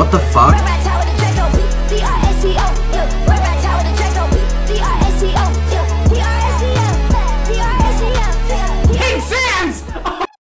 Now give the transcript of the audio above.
What the fuck?